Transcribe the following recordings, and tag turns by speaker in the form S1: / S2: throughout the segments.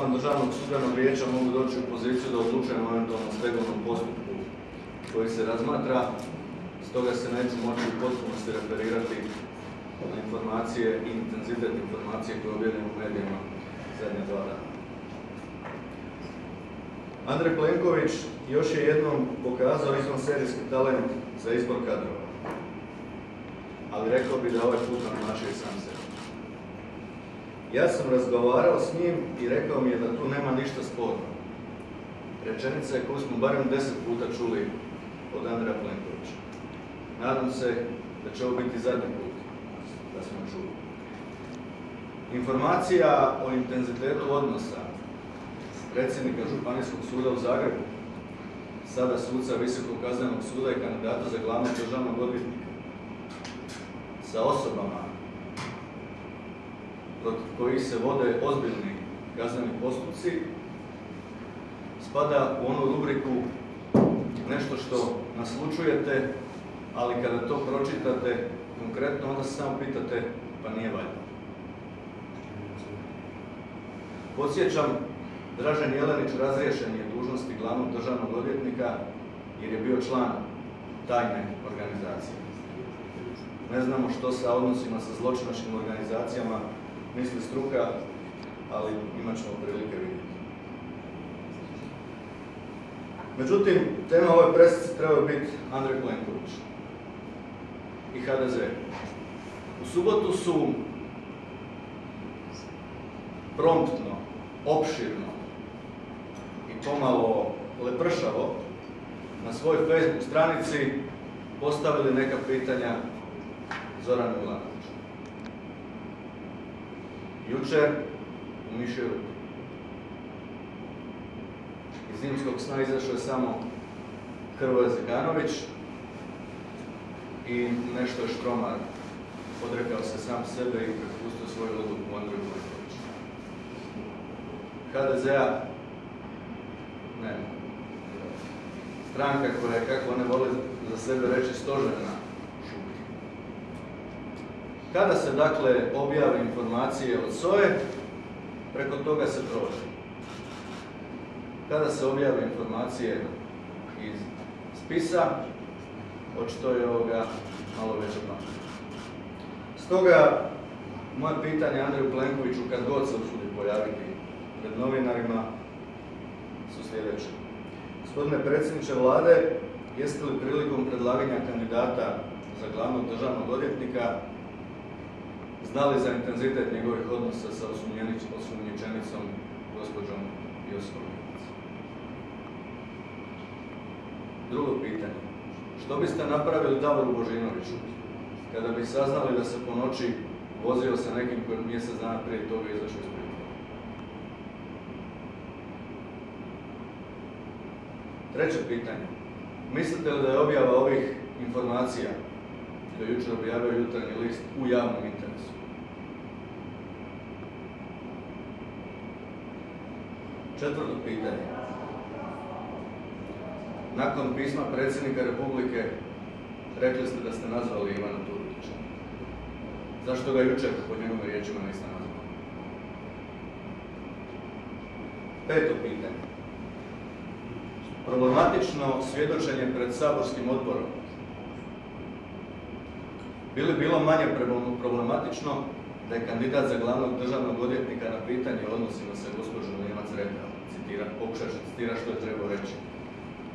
S1: član državnog sudbenog vijeća mogu doći u poziciju da odlučujemo o stegovnom postupku koji se razmatra, stoga se neću moći u potpunosti referirati na informacije i intenzitet informacije koje objavljaju u medijima zadnje dva dana. Andrej Plenković još je jednom pokazao izvan serijski talent za izbor kadrova. Ali rekao bi da ovaj put nam i sam sebe. Ja sam razgovarao s njim i rekao mi je da tu nema ništa sporno. Rečenica je koju smo barem deset puta čuli od Andreja Plenkovića. Nadam se da će ovo biti zadnji put da smo čuli. Informacija o intenzitetu odnosa predsjednika Županijskog suda u Zagrebu, sada suca Visokog kaznenog suda i kandidata za glavnog državnog odvjetnika, sa osobama protiv kojih se vode ozbiljni kazneni postupci, spada u onu rubriku nešto što naslučujete, ali kada to pročitate konkretno, onda se samo pitate, pa nije valjno. Podsjećam, Dražen Jelenić razriješen je dužnosti glavnog državnog odvjetnika jer je bio član tajne organizacije. Ne znamo što sa odnosima sa zločinačkim organizacijama misli struka, ali imat ćemo prilike vidjeti. Međutim, tema ove presice treba biti Andrej Plenković i HDZ. U subotu su promptno, opširno i pomalo lepršavo na svojoj Facebook stranici postavili neka pitanja Zoranu Milanoviću. Jučer u Mišeru iz zimskog sna izašao je samo Hrvoje Zekanović i nešto je Štromar odrekao se sam sebe i prepustio svoju odluku Andreju Plenkoviću. HDZ-a nema. Stranka koja je, kako one vole za sebe reći, stožerna šuti. Kada se, dakle, objave informacije od SOE, preko toga se prođe. Kada se objave informacije iz spisa, očito je ovoga malo veća. Stoga, moje pitanje Andreju Plenkoviću, kad god se usudi pojaviti pred novinarima, su sljedeće. Gospodine predsjedniče vlade, jeste li prilikom predlaganja kandidata za glavnog državnog odvjetnika znali za intenzitet njegovih odnosa sa osumnjičenicom gospođom Josipom Drugo pitanje. Što biste napravili Davoru Božinoviću kada bi saznali da se po noći vozio sa nekim koji mjesec dana prije toga izašao iz pritvora? Treće pitanje. Mislite li da je objava ovih informacija je jučer objavio jutarnji list u javnom interesu? Četvrto pitanje. Nakon pisma predsjednika Republike rekli ste da ste nazvali Ivana Turudića. Zašto ga jučer po njegovim riječima niste nazvali? Peto pitanje. Problematično svjedočenje pred saborskim odborom. Bi li bilo manje problematično da je kandidat za glavnog državnog odvjetnika na pitanje odnosima sa gospođom Njemac rekao, citira, pokušat citira što je trebao reći.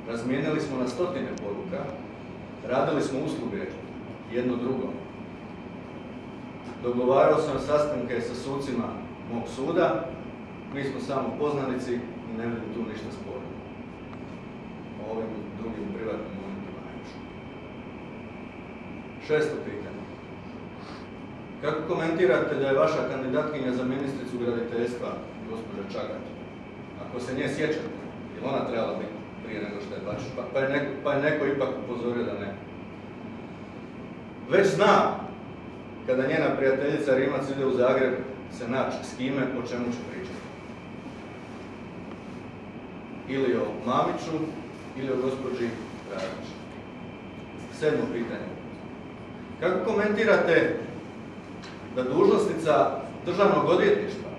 S1: Razmijenili smo na stotine poruka, radili smo usluge jedno drugo. Dogovarao sam sastanke sa sucima mog suda, mi smo samo poznanici i ne vidim tu ništa sporno. O ovim drugim privatnim. Šesto pitanje. Kako komentirate da je vaša kandidatkinja za ministricu graditeljstva, gospođa Čagat, ako se nje sjećate, je ona trebala biti prije nego što je baš, pa, pa, je neko, pa je neko ipak upozorio da ne. Već zna, kada njena prijateljica Rimac ide u Zagreb se naći s kime, o čemu će pričati. Ili o Mamiću, ili o gospođi Radić. Sedmo pitanje. Kako komentirate da dužnosnica državnog odvjetništva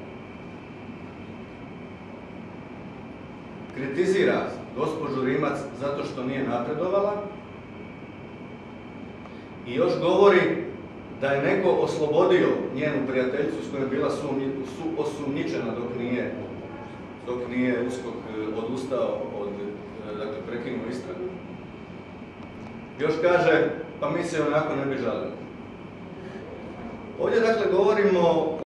S1: kritizira gospođu Rimac zato što nije napredovala i još govori da je neko oslobodio njenu prijateljicu s kojom je bila su osumnjičena dok nije, dok nije uskok odustao od, e, dakle, prekinuo istragu. Još kaže, pa mi se onako ne bi žalili. Ovdje dakle govorimo